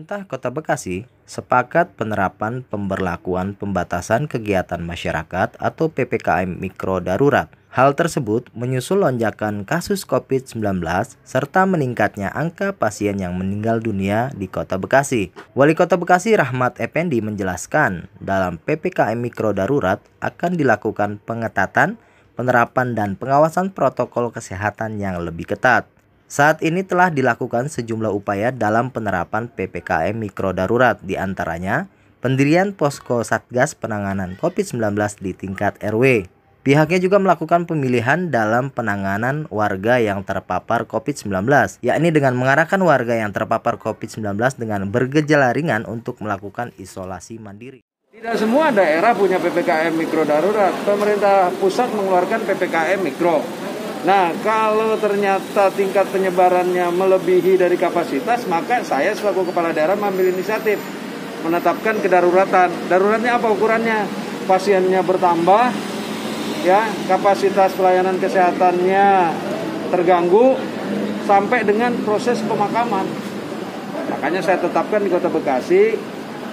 Pemerintah Kota Bekasi sepakat penerapan pemberlakuan pembatasan kegiatan masyarakat atau PPKM Mikro Darurat. Hal tersebut menyusul lonjakan kasus COVID-19 serta meningkatnya angka pasien yang meninggal dunia di Kota Bekasi. Wali Kota Bekasi Rahmat Effendi menjelaskan, dalam PPKM Mikro Darurat akan dilakukan pengetatan, penerapan dan pengawasan protokol kesehatan yang lebih ketat. Saat ini telah dilakukan sejumlah upaya dalam penerapan PPKM Mikro Darurat, di antaranya pendirian posko Satgas Penanganan COVID-19 di tingkat RW. Pihaknya juga melakukan pemilihan dalam penanganan warga yang terpapar COVID-19, yakni dengan mengarahkan warga yang terpapar COVID-19 dengan bergejala ringan untuk melakukan isolasi mandiri. Tidak semua daerah punya PPKM Mikro Darurat. Pemerintah pusat mengeluarkan PPKM Mikro Nah, kalau ternyata tingkat penyebarannya melebihi dari kapasitas, maka saya selaku kepala daerah mengambil inisiatif menetapkan kedaruratan. Daruratnya apa ukurannya? Pasiennya bertambah, ya, kapasitas pelayanan kesehatannya terganggu sampai dengan proses pemakaman. Makanya saya tetapkan di Kota Bekasi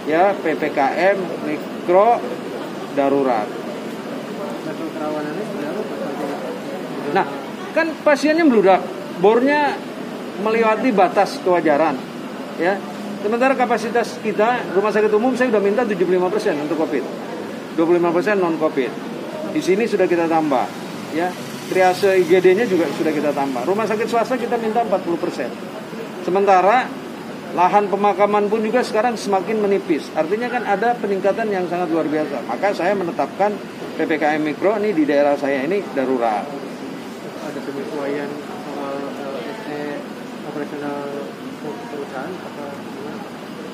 ya PPKM mikro darurat. Nah, kan pasiennya meludak, bornya melewati batas kewajaran. Ya. Sementara kapasitas kita rumah sakit umum saya sudah minta 75% untuk Covid. 25% non Covid. Di sini sudah kita tambah, ya. Triase IGD-nya juga sudah kita tambah. Rumah sakit swasta kita minta 40%. Sementara lahan pemakaman pun juga sekarang semakin menipis. Artinya kan ada peningkatan yang sangat luar biasa. Maka saya menetapkan PPKM mikro ini di daerah saya ini darurat ada penyesuaian soal ST operasional perusahaan apa gimana?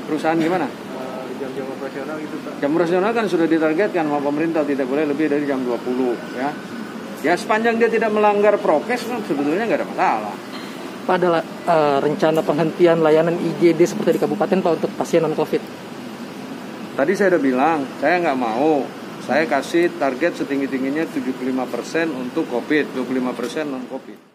Perusahaan gimana? Uh, jam-jam operasional itu Pak. Jam operasional kan sudah ditargetkan sama pemerintah tidak boleh lebih dari jam 20 ya. Ya sepanjang dia tidak melanggar prokes kan sebetulnya nggak ada masalah. Pada uh, rencana penghentian layanan IGD seperti di kabupaten Pak untuk pasien non COVID. Tadi saya udah bilang, saya nggak mau saya kasih target setinggi-tingginya 75% untuk COVID, 25% non-COVID.